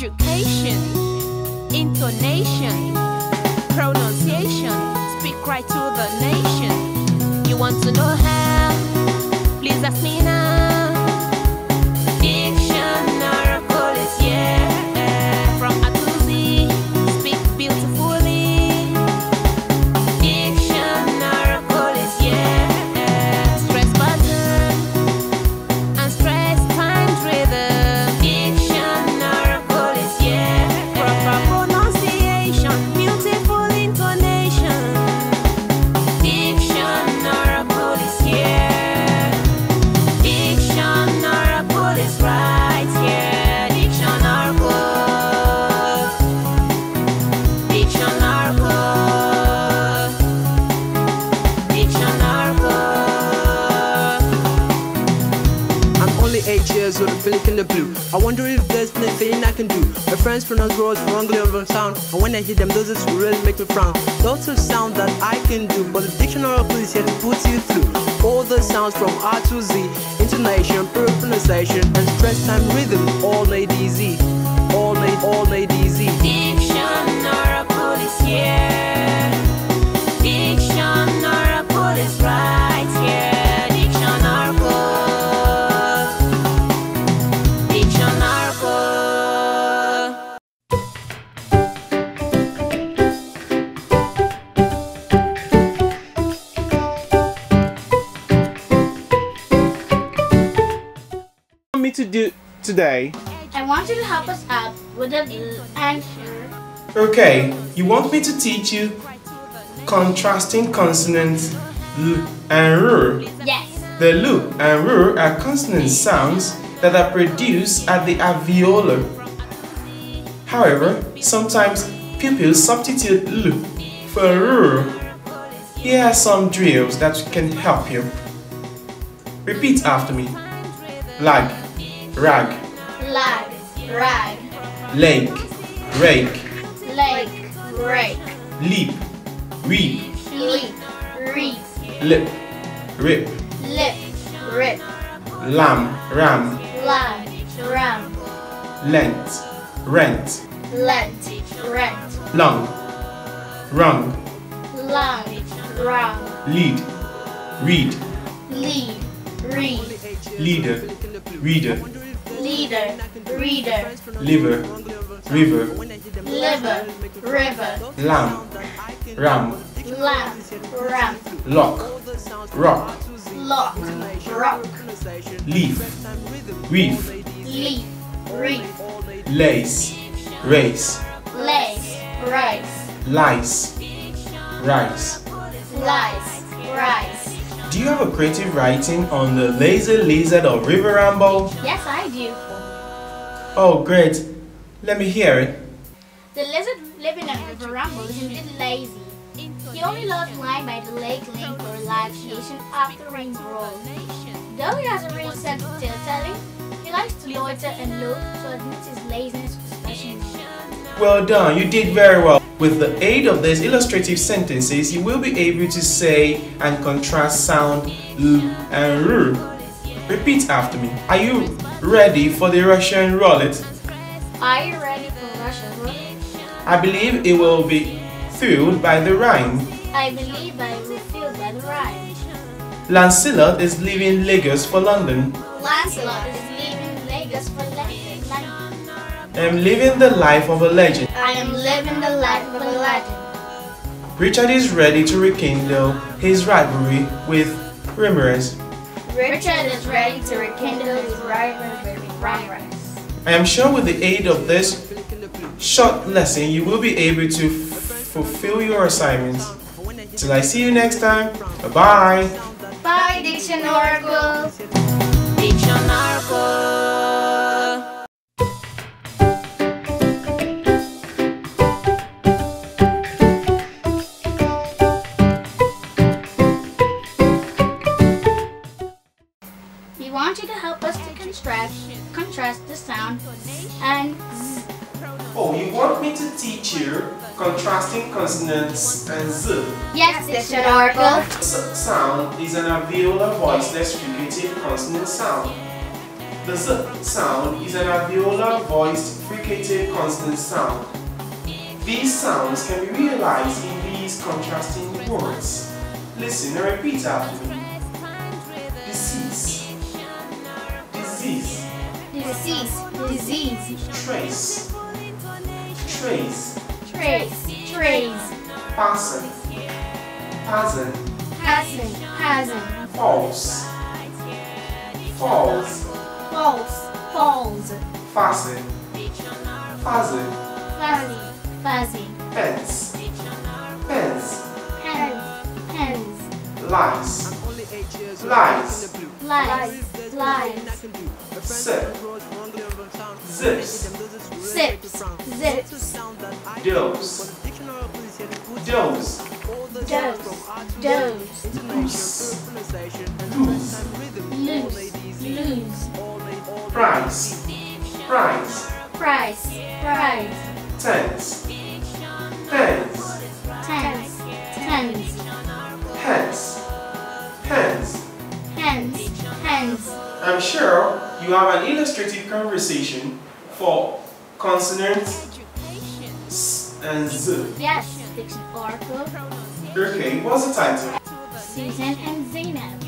education, intonation, pronunciation. Speak right to the nation. You want to know how? Please ask me now. Eight years old, feeling kinda blue. I wonder if there's anything I can do. My friends pronounce words wrongly over sound, and when I hear them, those just really make me frown. Lots of sound that I can do, but the dictionary please here to put you through. All the sounds from R to Z, intonation, pronunciation, and stress time rhythm, all made easy. All made, all made easy. Dictionary police, yeah. Dictionary police, right do today? I want you to help us out with an answer. Okay, you want me to teach you contrasting consonants L and R. Yes. The L and R are consonant sounds that are produced at the alveolar. However, sometimes pupils substitute L for R. Here are some drills that can help you. Repeat after me. Lag, rag, Lag, rag, lake, rake, lake, rake, leap, reap, leap, reap, lip, rip, lip, rip, lamb, ram, lag, ram, lent, rent, lent, rent, lung, rung, lung, rung, lead, read, lead, read, leader, reader, leader, reader, liver, river, liver, river, lamb, ram, lamb, ram, lock, rock, lock, rock, leaf, reef, leaf, reef, lace, race, lace, rice, lice, rice. lice, rice. Do you have a creative writing on the lazy lizard of River Ramble? Yes, I do. Oh, great. Let me hear it. The lizard living at River Ramble is a little lazy. He only loves lying by the lake lane for relaxation after rain rolls. Though he has a real sense of tale telling, he likes to loiter and loaf to admit his laziness special. Well done, you did very well. With the aid of these illustrative sentences, you will be able to say and contrast sound L and R. Repeat after me. Are you ready for the Russian roulette? Are you ready for Russian roulette? I believe it will be filled by the rhyme. I believe I will be filled by the ride. Lancelot is leaving Lagos for London. Lancelot is leaving Lagos for London. I am living the life of a legend. I am living the life of a legend. Richard is ready to rekindle his rivalry with Ramirez. Richard is ready to rekindle his rivalry with Ramirez. I am sure with the aid of this short lesson, you will be able to fulfill your assignments. Till I see you next time, bye bye. Bye, Diction Oracle. Dictionary code. Contrast the sound and z. Oh, you want me to teach you contrasting consonants and Z? Yes, Diction Oracle. S sound is an alveolar voiceless fricative consonant sound. The Z sound is an alveolar voiced fricative fricative consonant sound. These sounds can be realized in these contrasting words. Listen and repeat after me. Disease, disease, Trace. Trace. trace, trace, Person. Person. hasn't, hasn't, False. False. false, falls, Fasten. Fasten. fuzzy, fuzzy, Pence. Pence. hens, hens, Lies. Only eight years old. Lies. lies, lies, Zips. sips, zips, Dose. Dose. dose, dose, Loose. Loose. loose, lose, Price. Price. price, price, Tense. Tense. tens, tens, Hence. Hens. I'm sure you have an illustrative conversation for consonants and Z. Yes, Oracle, Okay, what's the title? Susan and Zainab.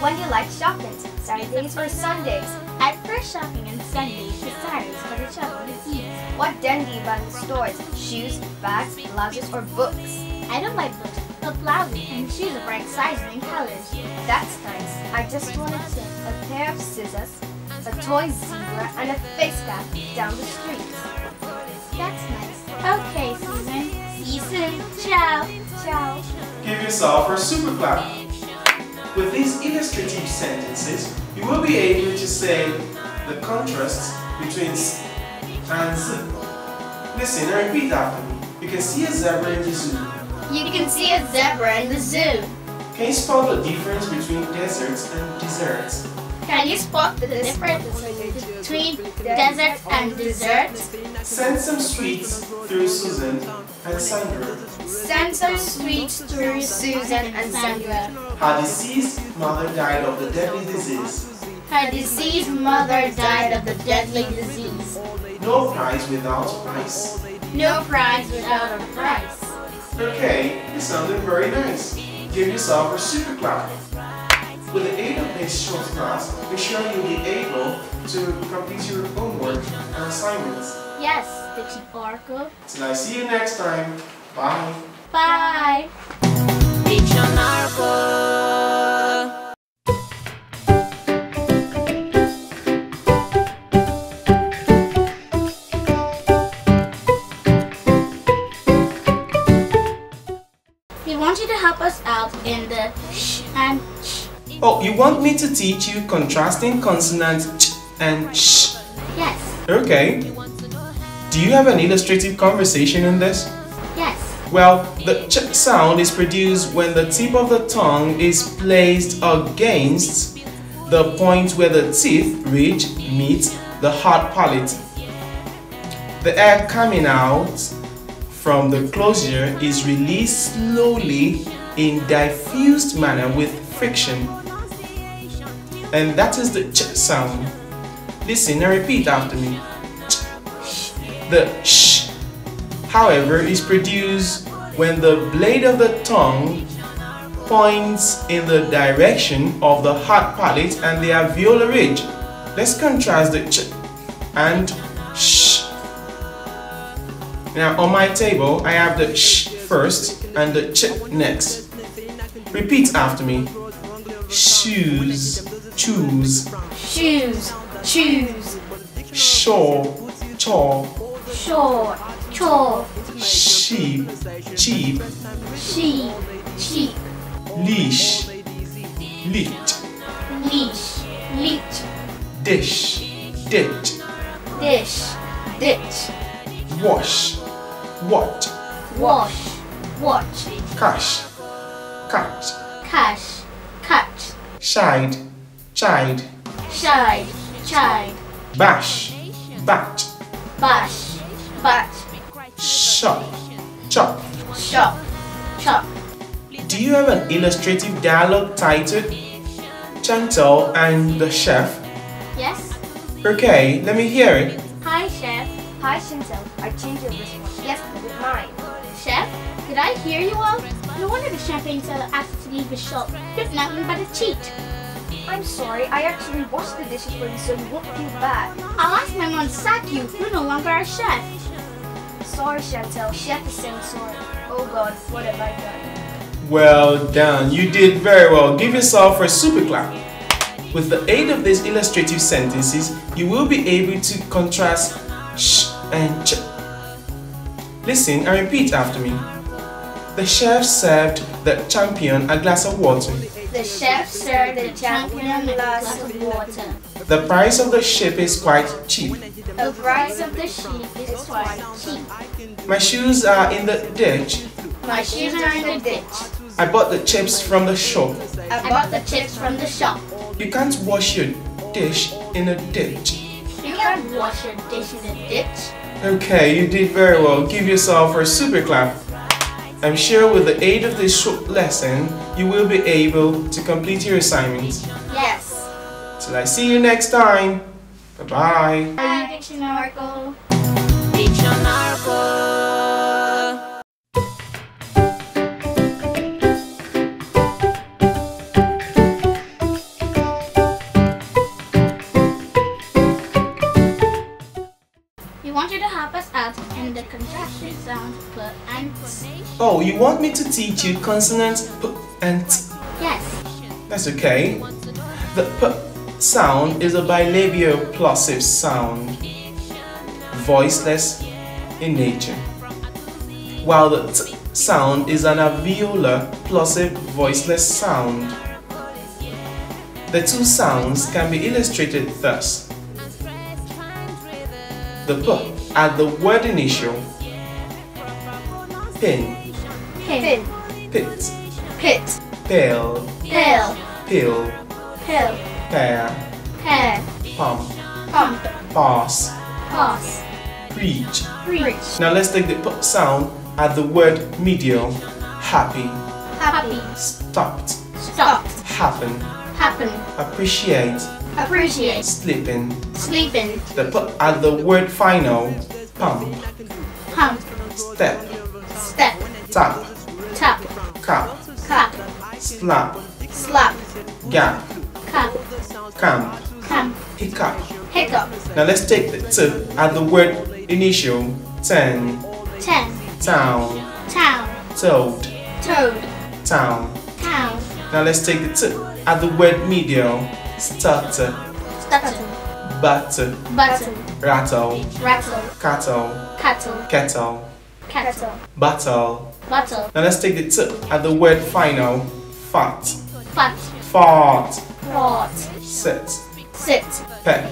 When you like shopping? Saturdays or Sundays? I prefer shopping on Sundays to Saturdays for the easy. What then do you buy in the stores? Shoes, bags, blouses, or books? I don't like books, but blouses and shoes of bright sizes and colors. That's nice. I just wanted a pair of scissors, a toy zebra, and a face cap down the street. That's nice. Okay, Susan. See you soon. Ciao. Ciao. Give yourself a super clap. With these illustrative sentences, you will be able to say the contrasts between and Z. Listen and repeat after me. You can see a zebra in the zoo. You can see a zebra in the zoo. Can you spot the difference between deserts and desserts? Can you spot the difference between desert and dessert? Send some sweets through Susan and Sandra. Send some sweets through Susan and Sandra. Her deceased mother died of the deadly disease. Her deceased mother died of the deadly disease. No prize without price. No prize without a price. Okay, you sounded very nice. Give yourself a super clap. With the aid of this short class, be sure you'll be able to complete your homework and assignments. Yes, Diction Oracle. Till I see you next time. Bye. Bye. We Oh, you want me to teach you contrasting consonants ch and sh? Yes, Okay. Do you have an illustrative conversation in this? yes. Well, the ch sound is produced when the tip of the tongue is placed against the point where the teeth ridge meets the hard palate. The air coming out from the closure is released slowly in diffused manner with friction. And that is the ch sound. Listen and repeat after me. The sh, however, is produced when the blade of the tongue points in the direction of the hard palate and the alveolar ridge. Let's contrast the ch and sh. Now on my table, I have the sh first and the ch next. Repeat after me. Shoes, choose, Shoes, choose, shore, chore, shore, chore, sheep, cheap, sheep, cheap, leash, leech, leash, leech, dish, ditch, dish, ditch, wash, what, wash, watch, cash, catch, cash, catch, shide, chide, Chide. chide, bash, batch, bash, batch, shop, chop. shop, chop. Do you have an illustrative dialogue titled Chantal and the Chef? Yes? Okay, let me hear it. Hi, chef. Hi Chantel, I changed your wristwatch yesterday with mine. Chef, did I hear you well? No wonder the champagne seller uh, asked to leave his shop. You're nothing but a cheat. I'm sorry, I actually washed the dishes for you so you won't feel bad. I'll ask my mom to sack you. You're no longer a chef. Sorry Chantel, chef is saying sorry. Oh god, what have I done? Well done, you did very well. Give yourself a super clap. With the aid of these illustrative sentences, you will be able to contrast sh and ch. Listen and repeat after me. The chef served the champion a glass of water. The chef served the champion a glass of water. The price of the ship is quite cheap. The price of the sheep is quite cheap. My shoes are in the ditch. My shoes are in the ditch. I bought the chips from the shop. I bought the chips from the shop. You can't wash your dish in a ditch. You can't wash your dish in a ditch. Okay, you did very well. Give yourself a super clap. I'm sure with the aid of this short lesson, you will be able to complete your assignment. Yes. Till I see you next time. Bye-bye. Hi, Diction Oracle. Diccionarco. Sound and Oh, you want me to teach you consonants p and t? Yes. That's okay. The p sound is a bilabial plosive sound, voiceless in nature, while the t sound is an alveolar plosive voiceless sound. The two sounds can be illustrated thus. The p at the word initial, pin, Pin. pit, Pit, pill, Pill. pill, Pill. pear, Pear. pump, Pump. pass, Pass. preach. Preach. Now let's take the p sound at the word medial, happy, Happy. stopped, Stopped. happen, Happen. appreciate, Appreciate. sleeping. Sleeping. The p at the word final, pump, Pump. step, Step. tap, Tap. cap, Cap. slap, Slap. gap, Cap. camp, Camp. hiccup. Hiccup. Now let's take the tip at the word initial, ten, Ten. town, Town. toad, Toad. town. Town. Now let's take the tip at the word medial, stutter, Stutter. butter, Button. rattle, Rattle. cattle, Cattle. kettle, Cattle. battle. Bottle. Now let's take the t at the word final, fat, Fat. fart, Rot. sit, Sit. pet,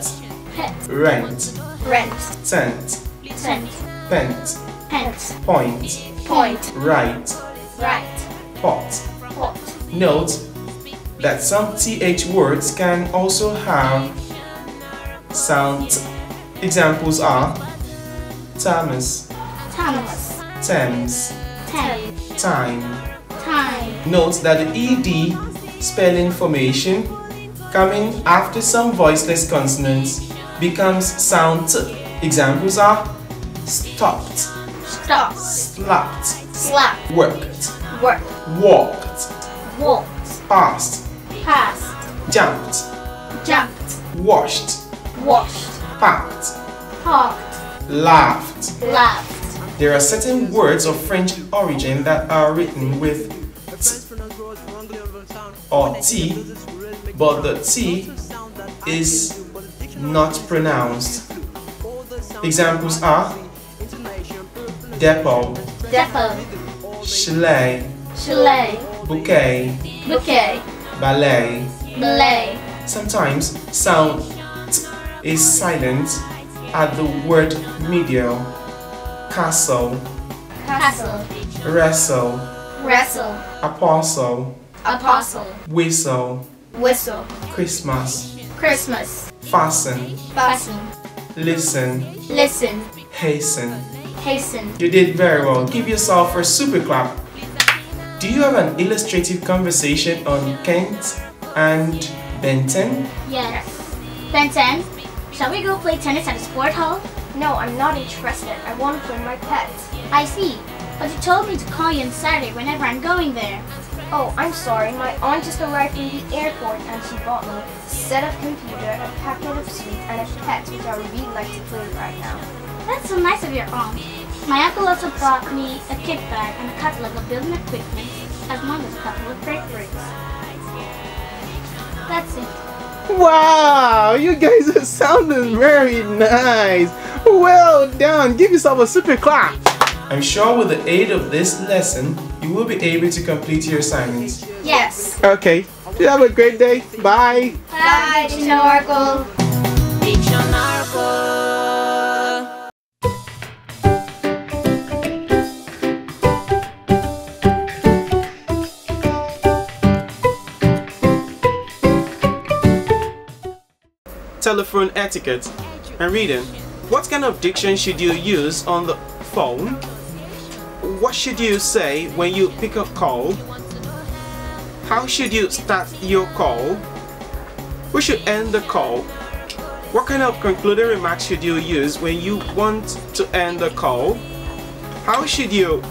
Pet. rent, Rent. tent, Tent. pent, Pent. point, Point. right, Right. pot. Pot. Note that some th words can also have sound. Examples are Thomas, Thomas. Thames, Ten. time. Time. Note that the ed spelling formation coming after some voiceless consonants becomes sound. Examples are stopped, stopped, slapped, Slap. worked, work, walked, Walked. passed, Passed. jumped, Jumped. washed, Washed. packed, Parked. laughed. Laughed. There are certain words of French origin that are written with t or T, but the T is not pronounced. Examples are depot, Depot. chalet, Chalet. bouquet, Bouquet. Ballet. Belay. Sometimes sound T is silent at the word medial, castle, Castle. wrestle, Wrestle. apostle, Apostle. whistle, Whistle. Christmas, Christmas. fasten, Fasten. listen, Listen. hasten. Hasten. You did very well. Give yourself a super clap. Do you have an illustrative conversation on Kent and Benton? Yes. Benton, shall we go play tennis at the sport hall? No, I'm not interested. I want to bring my pet. I see. But you told me to call you on Saturday whenever I'm going there. Oh, I'm sorry. My aunt just arrived from the airport and she bought me a set of computer, a packet of sweets, and a pet which I would really like to play with right now. That's so nice of your aunt. My uncle also brought me a kit bag and a catalog of building equipment, as well as a couple of draperies. That's it. Wow, you guys are sounding very nice. Well done. Give yourself a super clap. I'm sure with the aid of this lesson, you will be able to complete your assignments. Yes. Okay. You have a great day. Bye. Bye, Chinarkle. Dictionary. Telephone etiquette and reading. What kind of diction should you use on the phone? What should you say when you pick up a call? How should you start your call? Who should end the call? What kind of concluding remarks should you use when you want to end the call? How should you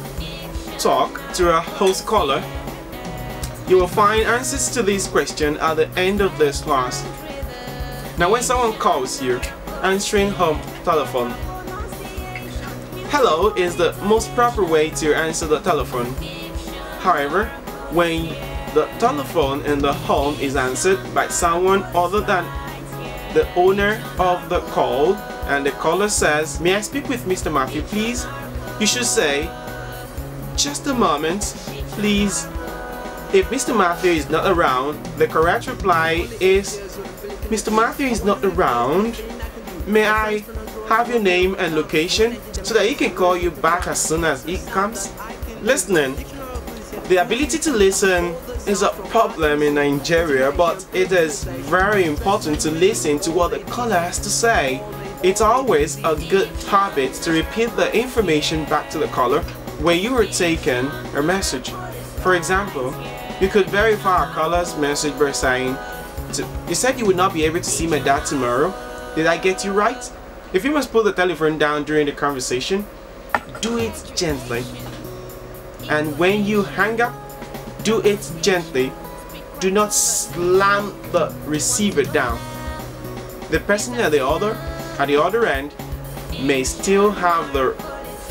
talk to a host caller? You will find answers to these questions at the end of this class. Now when someone calls you, answering home telephone. Hello is the most proper way to answer the telephone. However, when the telephone in the home is answered by someone other than the owner of the call and the caller says, May I speak with Mr. Matthew, please? You should say, Just a moment, please. If Mr. Matthew is not around, the correct reply is, Mr. Matthew is not around. May I have your name and location so that he can call you back as soon as he comes? Listening. The ability to listen is a problem in Nigeria, but it is very important to listen to what the caller has to say. It's always a good habit to repeat the information back to the caller when you are taking a message. For example, you could verify a caller's message by saying, You said you would not be able to see my dad tomorrow. Did I get you right? If you must put the telephone down during the conversation, do it gently. And when you hang up, do it gently. Do not slam the receiver down. The person at the other at the other end may still have the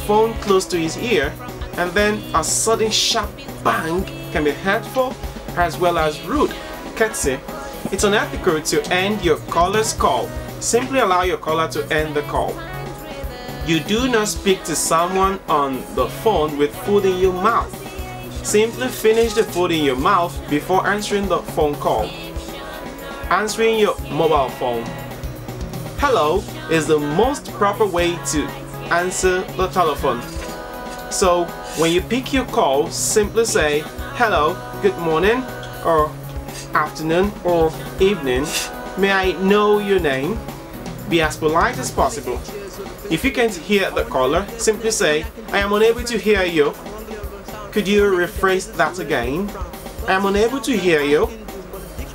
phone close to his ear and then a sudden sharp bang can be hurtful as well as rude. Courtesy. It's unethical to end your caller's call. Simply allow your caller to end the call. You do not speak to someone on the phone with food in your mouth. Simply finish the food in your mouth before answering the phone call. Answering your mobile phone. Hello is the most proper way to answer the telephone. So when you pick your call, simply say hello, good morning, or afternoon, or evening. May I know your name? Be as polite as possible. If you can't hear the caller, simply say, I am unable to hear you. Could you rephrase that again? I am unable to hear you.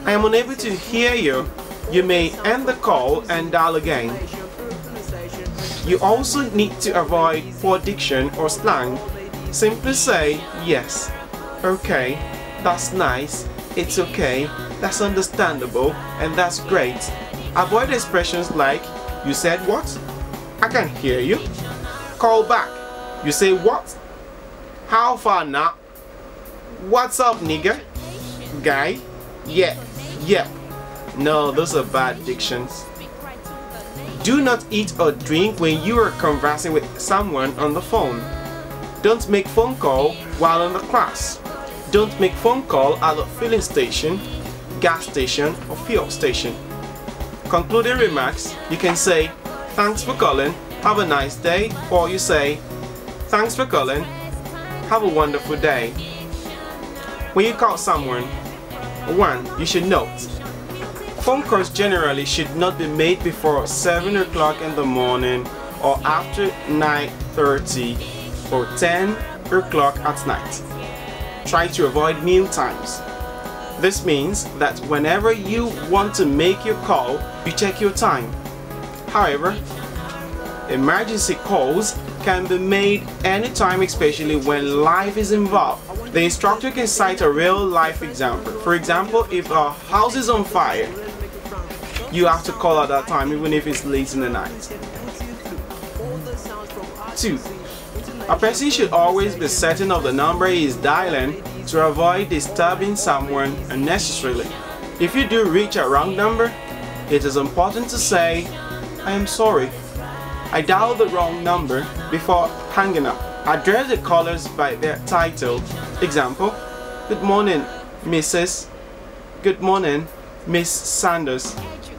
I am unable to hear you. You may end the call and dial again. You also need to avoid poor diction or slang. Simply say yes, okay, that's nice, it's okay, that's understandable, and that's great. Avoid expressions like, you said what? I can hear you. Call back. You say what? How far now? What's up, nigga? Guy? Yeah, yep. No, those are bad dictions. Do not eat or drink when you are conversing with someone on the phone. Don't make phone call while in the class. Don't make phone call at the filling station, gas station or fuel station. Concluding remarks, you can say, thanks for calling, have a nice day, or you say, thanks for calling, have a wonderful day. When you call someone, one, you should note, phone calls generally should not be made before 7 o'clock in the morning or after 9.30 or 10 o'clock at night. Try to avoid meal times. This means that whenever you want to make your call, you check your time. However, emergency calls can be made anytime, especially when life is involved. The instructor can cite a real life example. For example, if a house is on fire, you have to call at that time even if it's late in the night. 2. A person should always be certain of the number he is dialing to avoid disturbing someone unnecessarily. If you do reach a wrong number, it is important to say, I am sorry. I dialed the wrong number before hanging up. Address the callers by their title. Example, Good morning, Mrs. Good morning, Miss Sanders.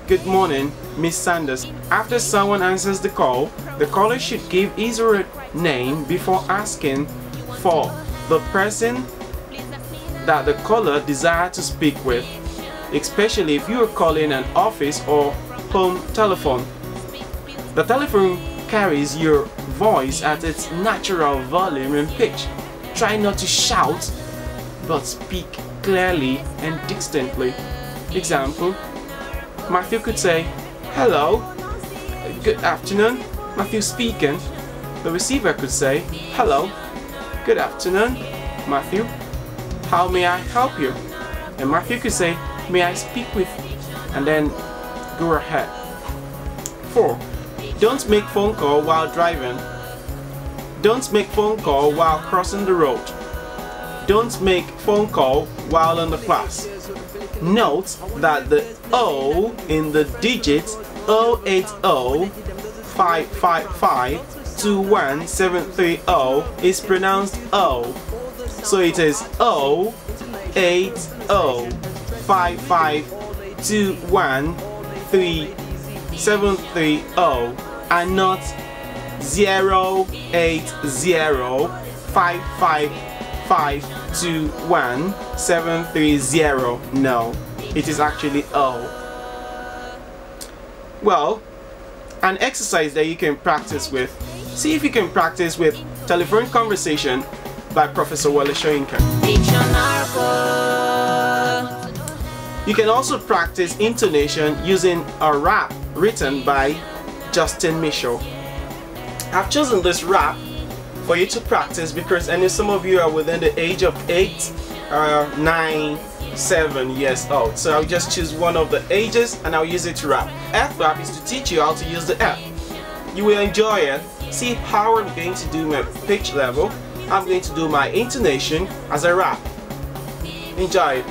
Good morning, Miss Sanders. After someone answers the call, the caller should give his or name before asking for the person that the caller desires to speak with, especially if you are calling an office or home telephone. The telephone carries your voice at its natural volume and pitch. Try not to shout, but speak clearly and distinctly. Example, Matthew could say, Hello, good afternoon, Matthew speaking. The receiver could say, Hello, good afternoon, Matthew. How may I help you? And Matthew could say, May I speak with and then go ahead. 4. Don't make phone call while driving. Don't make phone call while crossing the road. Don't make phone call while in the class. Note that the O in the digits 080 555 21730 is pronounced O. So it is O 80 55 21730 and not 080 555 730 no it is actually O. Well an exercise that you can practice with see if you can practice with telephone conversation by Professor Wole Soyinka you can also practice intonation using a rap written by Justin Mitchell I've chosen this rap for you to practice because I know some of you are within the age of 8 uh, 9 7 years old. So I'll just choose one of the ages and I'll use it to rap. F rap is to teach you how to use the F. You will enjoy it see how I'm going to do my pitch level I'm going to do my intonation as a rap enjoy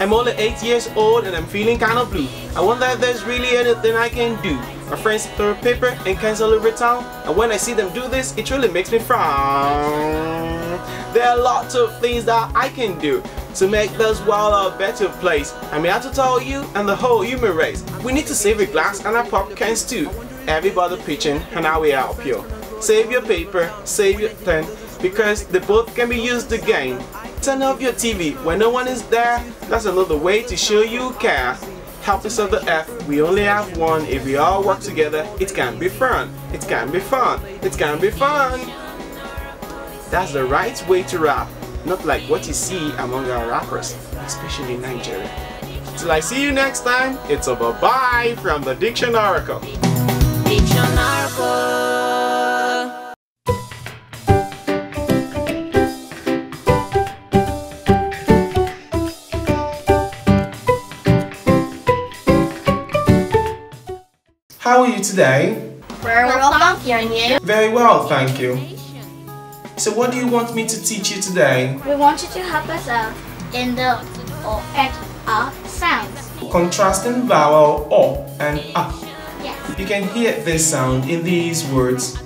I'm only 8 years old and I'm feeling kind of blue I wonder if there's really anything I can do my friends throw paper and cancel every town and when I see them do this it really makes me frown. There are lots of things that I can do to make this world a better place. I'm here to tell you and the whole human race we need to save a glass and our pop cans too. Everybody pitching and now we help you. Save your paper, save your pen because they both can be used again. Turn off your TV when no one is there. That's another way to show you care help us of the F, we only have one. If we all work together, it can be fun. It can be fun. It can be fun. That's the right way to rap, not like what you see among our rappers, especially in Nigeria. Till I see you next time, it's a bye-bye from the Diction Oracle. How are you today? Very well, thank you, and you? Very well, thank you. So what do you want me to teach you today? We want you to help us out in the or at a sounds. Contrasting vowel O and A. You can hear this sound in these words.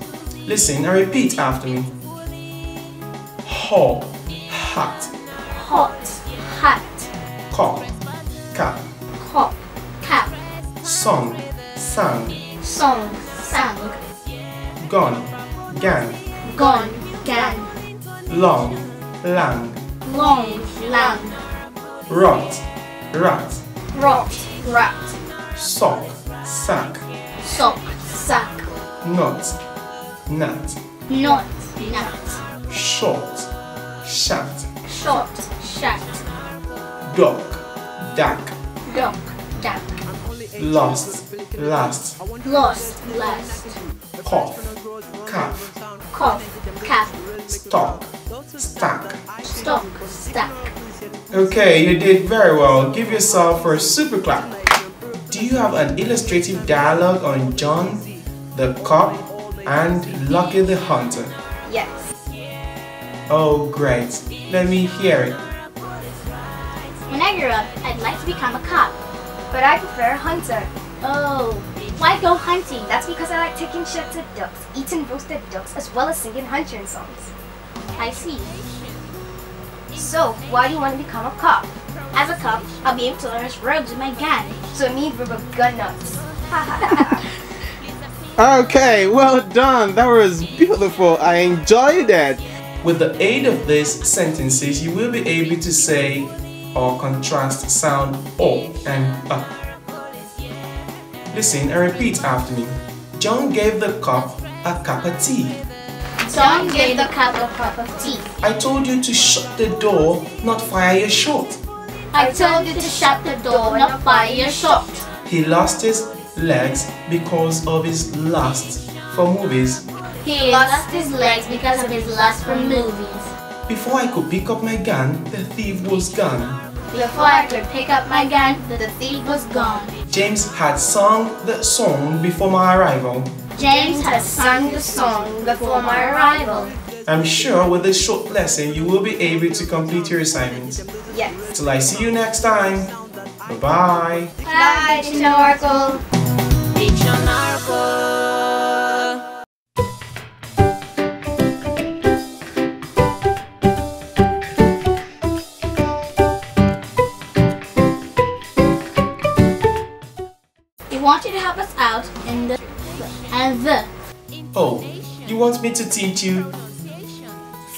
Listen and repeat after me. Hot, hot. Hot, hat, cop, cap, cop, cap, song, sang, song, sang, gun, gang, gone, gang, long, lang, long, lang, rot, rat, rot, rat, sock, sack, sock, sack, nut, Not, nut, short, shat, short, shat, duck, duck, duck, duck, lost, last, lost, last, cough, calf, cough, calf, stock, stack. stock, stack. Okay, you did very well. Give yourself a super clap. Do you have an illustrative dialogue on John the cop and Lucky the hunter? Yes. Oh, great. Let me hear it. When I grow up, I'd like to become a cop. But I prefer a hunter. Oh, why go hunting? That's because I like taking shots at ducks, eating roasted ducks, as well as singing hunting songs. I see. So, why do you want to become a cop? As a cop, I'll be able to learn roads with my gun. So I need rubber gun nuts. Okay, well done. That was beautiful. I enjoyed that. With the aid of these sentences, you will be able to say or contrast sound O and A. Listen and repeat after me. John gave the cop a cup of tea. John gave the cop a cup of tea. I told you to shut the door, not fire your shot. I told you to shut the door, not fire your shot. He lost his legs because of his lust for movies. He lost his legs because of his lust for movies. Before I could pick up my gun, the thief was gone. Before I could pick up my gun, the thief was gone. James had sung the song before my arrival. James had sung the song before my arrival. I'm sure with this short lesson you will be able to complete your assignment. Yes. Till I see you next time. Bye bye. Bye, Chinoracle. Dictionary. We want you to help us out in the and the. Oh, you want me to teach you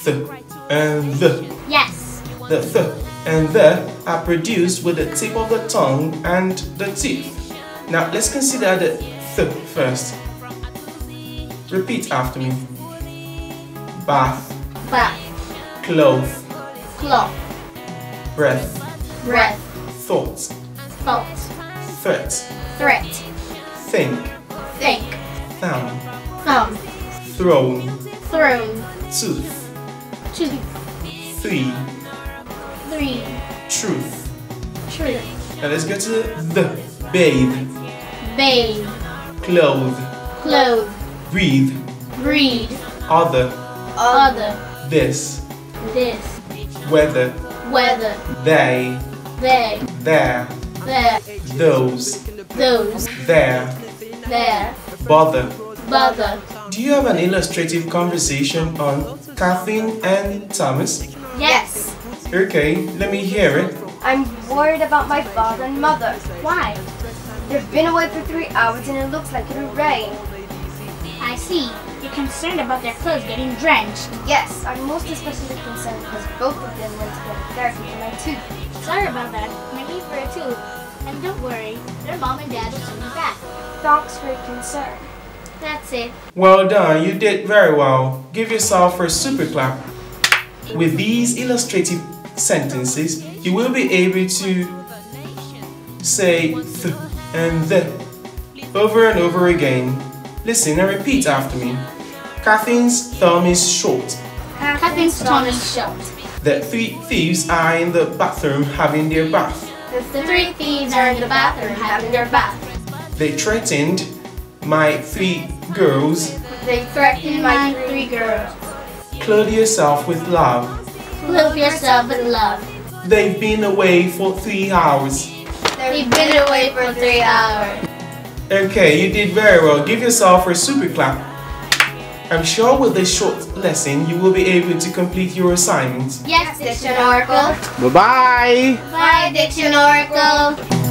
th and the. Yes. The th and the are produced with the tip of the tongue and the teeth. Now let's consider the th first. Repeat after me. Bath, Bath, cloth, cloth, breath, breath, thought, thought, threat, threat, think, think, thumb, thumb, throne, throne, tooth, two, three, three, truth. truth, Now let's go to the bathe, bathe, clothe, clothe, breathe, Breathe. other, other, this, this, whether, whether, they, they, there, there, those, those, there, there, bother. bother. Do you have an illustrative conversation on Kathleen and Thomas? Yes. Okay, let me hear it. I'm worried about my father and mother. Why? They've been away for three hours and it looks like it'll rain. I see. You're concerned about their clothes getting drenched. Yes, I'm most especially concerned because both of them went to get therapy for my tooth. Sorry about that. My need for a tooth. And don't worry, their mom and dad will soon be back. Thanks for your concern. That's it. Well done, you did very well. Give yourself a super clap. With these illustrative sentences, you will be able to say th and the over and over again. Listen and repeat after me. Catherine's thumb is short. Catherine's thumb is short. The three thieves are in the bathroom having their bath. The three thieves are in the bathroom having their bath. They threatened my three girls. They threatened my three girls. Clothe yourself with love. Clothe yourself with love. They've been away for three hours. They've been away for three hours. Okay, you did very well. Give yourself a super clap. I'm sure with this short lesson you will be able to complete your assignment. Yes, Diction Oracle. Bye bye. Bye, Diction Oracle.